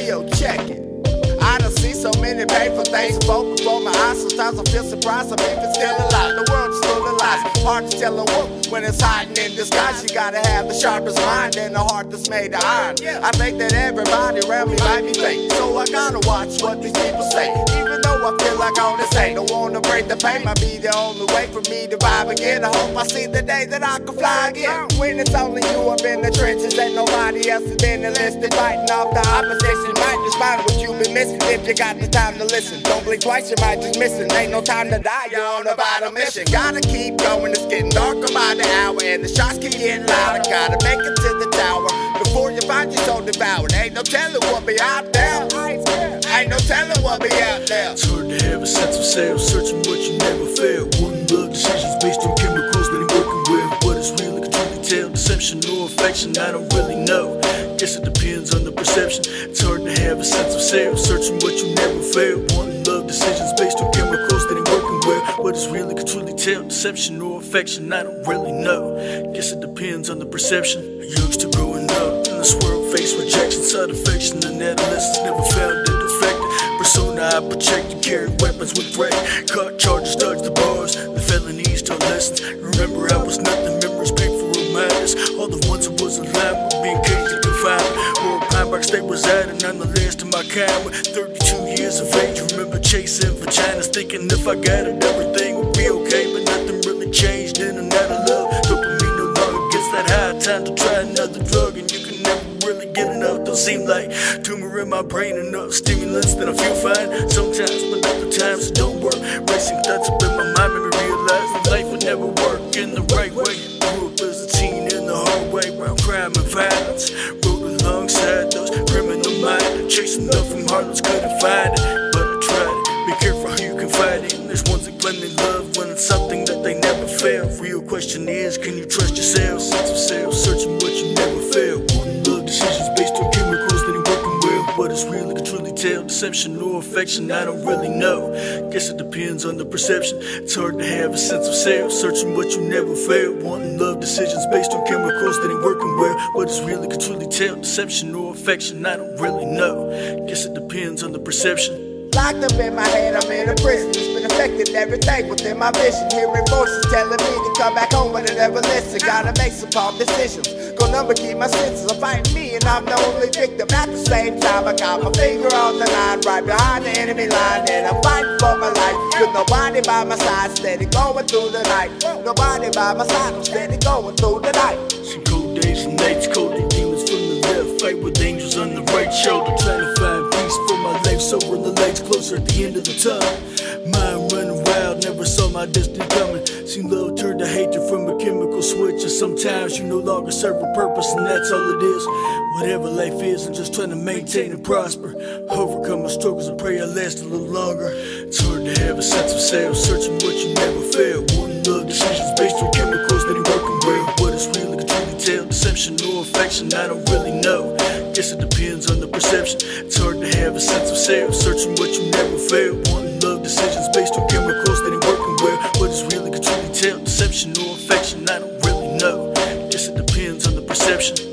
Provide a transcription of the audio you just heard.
Yo, check it things evoke before my eyes. Sometimes I feel surprised, I'm even still alive. The world is full of lies. Hard to tell a wolf when it's hiding in disguise. You gotta have the sharpest mind and the heart that's made of iron. I think that everybody around me might be fake, so I gotta watch what these people say. Even though I feel like on this ain't, don't wanna break the pain. Might be the only way for me to vibe again. I hope I see the day that I can fly again. When it's only you up in the trenches, ain't nobody else has been enlisted. Fighting off the opposition, might just find what you've been missing. If you got the time to listen, don't blink twice, you might just miss it. Ain't no time to die, you're on a vital mission. Gotta keep going, it's getting darker by the hour, and the shots keep getting louder. Gotta make it to the tower before you find your soul devoured. Ain't no telling what be out there. Ain't no telling what be out there. It's hard to have a sense of self, searching what you never felt. One love decisions based on chemicals that ain't working well. What is real, I can truly tell. Deception or affection, I don't really know. Guess it depends the perception. It's hard to have a sense of self, searching what you never felt. Wanting love decisions based on chemicals that ain't working well. What is real, I can truly tell. Deception or affection, I don't really know. Guess it depends on the perception. Used to growing up in this world, face rejection, side affection, and adolescence never found it affected. Persona I project, you carry weapons with threat. Caught charges, dodge the bars, the felonies taught lessons. Remember, I was nothing, memories painful reminders. All the ones who was alive They residing, I'm the last of my. With 32 years of age, remember chasing vaginas, thinking if I got it, everything would be okay. But nothing really changed, in and out of love. Dopamine no longer gets that high. Time to try another drug, and you can never really get enough. Don't seem like tumor in my brain, enough stimulants that I feel fine. Sometimes, but other times it don't work. Racing thoughts up in my mind, made me realize that life would never work in the right way. Grew up as a teen in the hard way, around crime and violence. Chasing love from harlots, couldn't find it, but I tried it. Be careful who you confide in. There's ones that claim they love when it's something that they never felt. Real question is, can you trust yourself? Sense of self, searching what you never felt. One love decisions based on chemicals that ain't working well. What is real, I can truly tell. Deception or affection, I don't really know. Guess it depends on the perception. It's hard to have a sense of self, searching what you never felt. Wanting love decisions based on chemicals that ain't working well. What is real, I can truly tell. Deception or affection, I don't really know. Guess it depends on the perception. Locked up in my head, I'm in a prison. It's been affecting everything within my vision. Hearing voices telling me to come back home, but I never listen. Gotta make some calm decisions. Go number, keep my senses. I'm fighting me, and I'm the only victim. At the same time, I got my finger on the line, right behind the enemy line, and I'm fighting for my life. With nobody by my side, steady going through the night. Nobody by my side, I'm steady going through the night. Some cold days and nights, cold demons from the left. Fight with angels on the right shoulder, trying to find peace for my life. Sober the lights closer at the end of the tunnel. Mind running wild, never saw my destiny coming. Seen love a chemical switch, and sometimes you no longer serve a purpose, and that's all it is. Whatever life is, I'm just trying to maintain and prosper. Overcome my struggles and pray I last a little longer. It's hard to have a sense of self, searching what you never felt. One love decisions based on chemicals that ain't working well. What is real, I can truly tell. Deception or affection, I don't really know. Guess it depends on the perception. It's hard to have a sense of self, searching what you never felt. One love decisions perception.